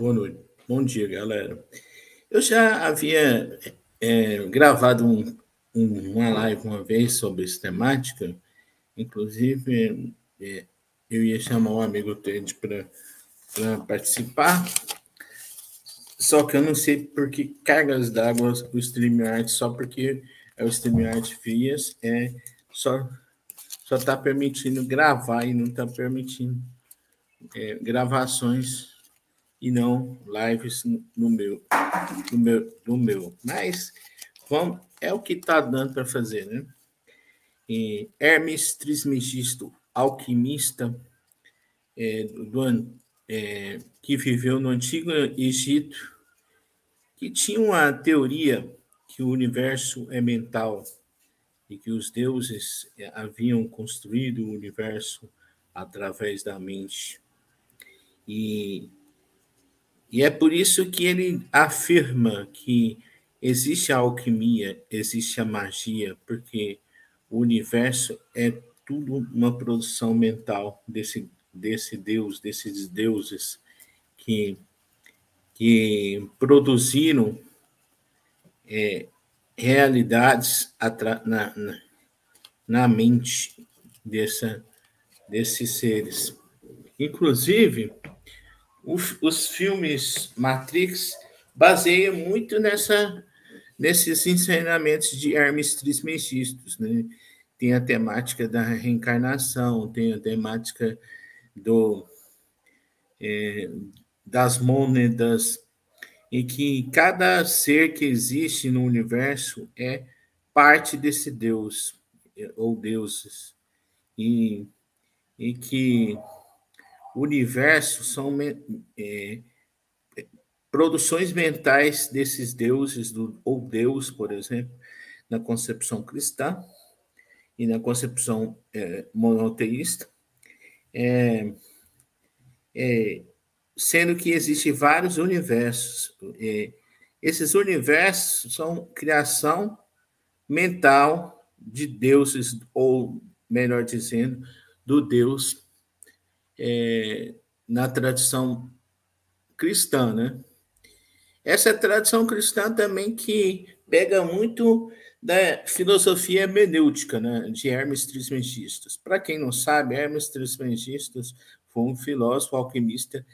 Boa noite. Bom dia, galera. Eu já havia é, gravado um, um, uma live uma vez sobre essa temática, inclusive é, eu ia chamar um amigo Ted para participar, só que eu não sei por que cargas d'água o StreamYard, só porque é o StreamYard Frias, é só está permitindo gravar e não está permitindo é, gravações e não lives no meu, no meu, no meu. Mas vamos, é o que está dando para fazer, né? E Hermes Trismegisto, alquimista é, do, é, que viveu no Antigo Egito, que tinha uma teoria que o universo é mental e que os deuses haviam construído o universo através da mente. E, e é por isso que ele afirma que existe a alquimia, existe a magia, porque o universo é tudo uma produção mental desse, desse Deus, desses deuses que, que produziram é, realidades na, na, na mente dessa, desses seres. Inclusive, os, os filmes Matrix baseiam muito nessa, nesses ensinamentos de Hermes Trismegistus, né? Tem a temática da reencarnação, tem a temática do, é, das mônadas em que cada ser que existe no universo é parte desse Deus ou deuses e, e que universo são é, produções mentais desses deuses do, ou Deus, por exemplo, na concepção cristã e na concepção é, monoteísta. É, é, sendo que existem vários universos. esses universos são criação mental de deuses, ou melhor dizendo, do Deus é, na tradição cristã, né? Essa tradição cristã também que pega muito da filosofia hermenêutica, né, de Hermes Trismegistus. Para quem não sabe, Hermes Trismegistus foi um filósofo alquimista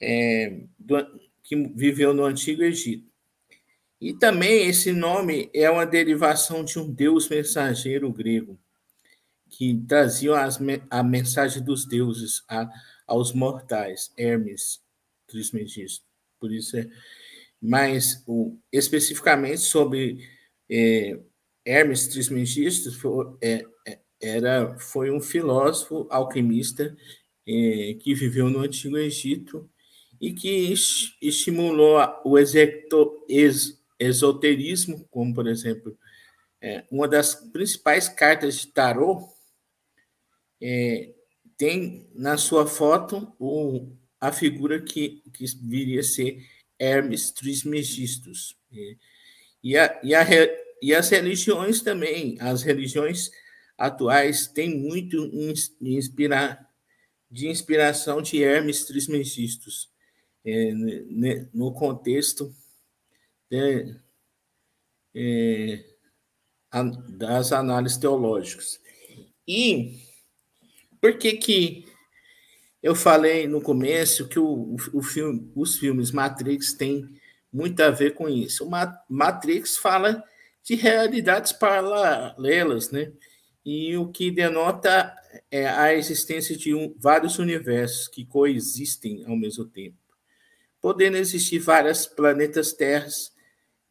é, do, que viveu no Antigo Egito. E também esse nome é uma derivação de um deus mensageiro grego, que trazia as, a mensagem dos deuses a, aos mortais, Hermes Trismegisto. Por isso é. Mas o, especificamente sobre é, Hermes Trismegisto foi, é, é, era, foi um filósofo alquimista é, que viveu no Antigo Egito e que estimulou o esoterismo, como, por exemplo, é, uma das principais cartas de tarô é, tem na sua foto o, a figura que, que viria a ser Hermes Trismegistus. E, e, a, e, a, e as religiões também, as religiões atuais têm muito inspirar, de inspiração de Hermes Trismegistus é, no contexto de, é, das análises teológicas. E por que que eu falei no começo que o, o filme, os filmes Matrix têm muito a ver com isso? O Matrix fala de realidades paralelas, né? E o que denota é a existência de um, vários universos que coexistem ao mesmo tempo podendo existir várias planetas terras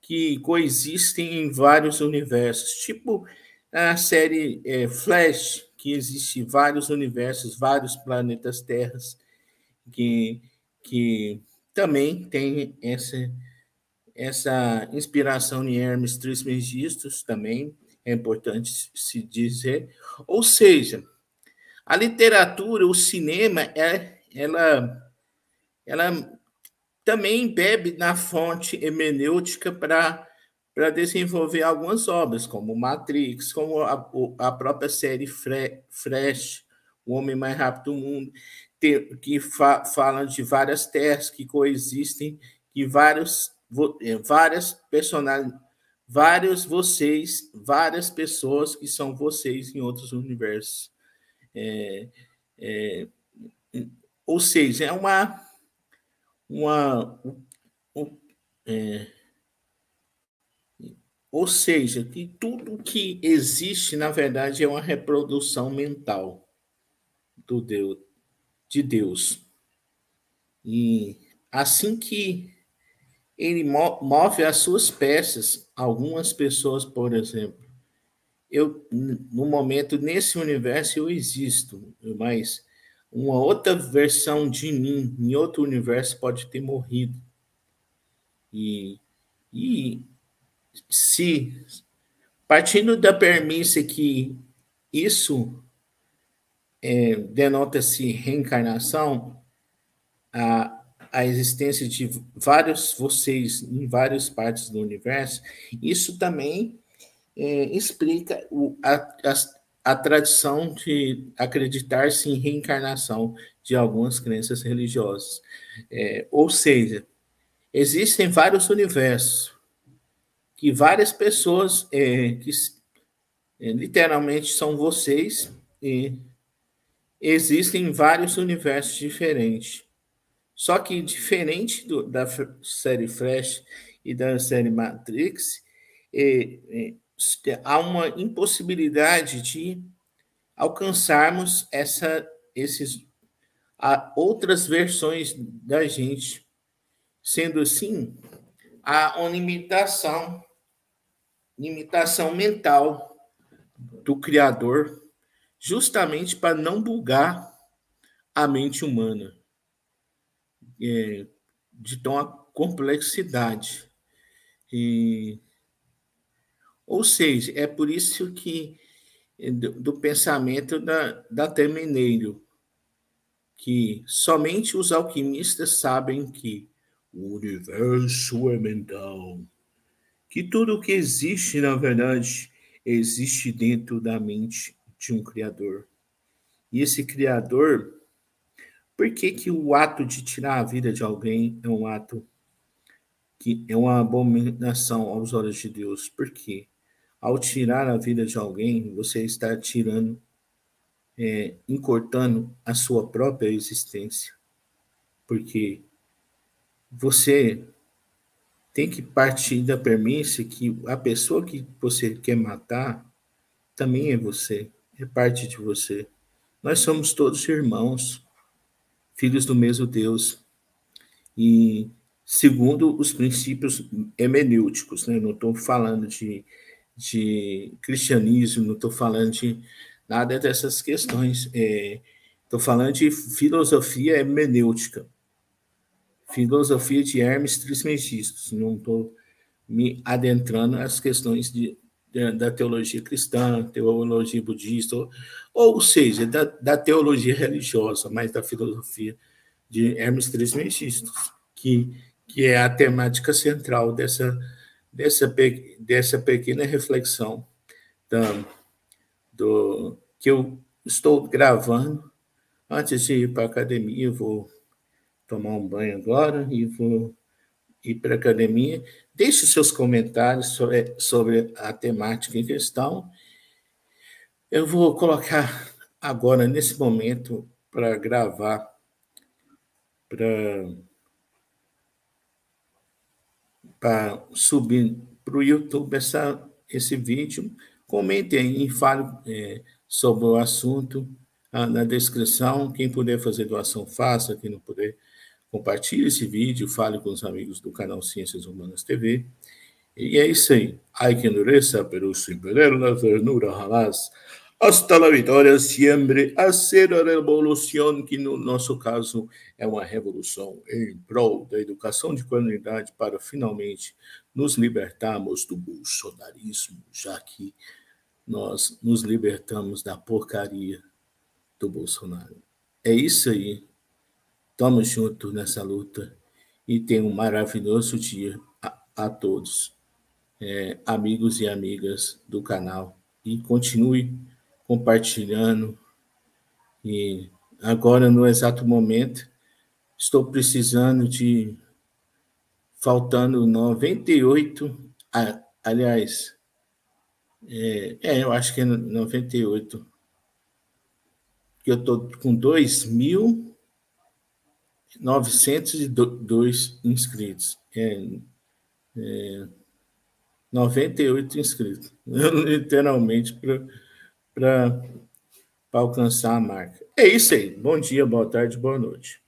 que coexistem em vários universos, tipo a série é, Flash, que existe vários universos, vários planetas terras, que, que também tem essa, essa inspiração em Hermes Trismegistus, também é importante se dizer. Ou seja, a literatura, o cinema, é, ela, ela também bebe na fonte hermenêutica para para desenvolver algumas obras, como Matrix, como a, a própria série Fresh, O Homem Mais Rápido do Mundo. que fa, falam de várias terras que coexistem, que vários, é, várias personagens, vários vocês, várias pessoas que são vocês em outros universos. É, é, ou seja, é uma. uma um, é, ou seja, que tudo que existe, na verdade, é uma reprodução mental do Deus, de Deus. E assim que ele move as suas peças, algumas pessoas, por exemplo, eu no momento nesse universo eu existo, mas uma outra versão de mim em outro universo pode ter morrido. E, e se, partindo da premissa que isso é, denota-se reencarnação, a, a existência de vários vocês em várias partes do universo, isso também é, explica o, a, a, a tradição de acreditar-se em reencarnação de algumas crenças religiosas. É, ou seja, existem vários universos que várias pessoas é, que é, literalmente são vocês e existem vários universos diferentes. Só que diferente do, da série Flash e da série Matrix, é, é, há uma impossibilidade de alcançarmos essa, esses, a, outras versões da gente. Sendo assim, há uma limitação limitação mental do Criador, justamente para não bugar a mente humana é, de tão complexidade. E, ou seja, é por isso que do, do pensamento da, da Termineiro, que somente os alquimistas sabem que o universo é mental que tudo o que existe, na verdade, existe dentro da mente de um Criador. E esse Criador, por que, que o ato de tirar a vida de alguém é um ato que é uma abominação aos olhos de Deus? Porque ao tirar a vida de alguém, você está tirando, é, a sua própria existência. Porque você tem que partir da premissa que a pessoa que você quer matar também é você, é parte de você. Nós somos todos irmãos, filhos do mesmo Deus. E segundo os princípios hemenêuticos, né? não estou falando de, de cristianismo, não estou falando de nada dessas questões. Estou é, falando de filosofia hemenêutica filosofia de Hermes Trismegistus. Não estou me adentrando nas questões de, de, da teologia cristã, teologia budista, ou, ou seja, da, da, teologia religiosa, mas da filosofia de Hermes Trismegistus, que, que é a temática central dessa, dessa, dessa pequena reflexão da, do, que eu estou gravando. Antes de ir para a academia, eu vou tomar um banho agora e vou ir para a academia. Deixe seus comentários sobre, sobre a temática em questão. Eu vou colocar agora, nesse momento, para gravar, para, para subir para o YouTube essa, esse vídeo. Comente aí e fale é, sobre o assunto ah, na descrição. Quem puder fazer doação, faça. Quem não puder, Compartilhe esse vídeo, fale com os amigos do canal Ciências Humanas TV. E é isso aí. Hay que endureza, pero sin perder la ternura jamás. Hasta la vitória, sempre a ser a revolução, que no nosso caso é uma revolução em prol da educação de qualidade para finalmente nos libertarmos do bolsonarismo, já que nós nos libertamos da porcaria do Bolsonaro. É isso aí. Estamos juntos nessa luta e tenham um maravilhoso dia a, a todos, é, amigos e amigas do canal. E continue compartilhando e agora, no exato momento, estou precisando de. Faltando 98. aliás, é, é, eu acho que é 98. Que eu estou com 2.902 inscritos. É, é, 98 inscritos, literalmente, para alcançar a marca. É isso aí. Bom dia, boa tarde, boa noite.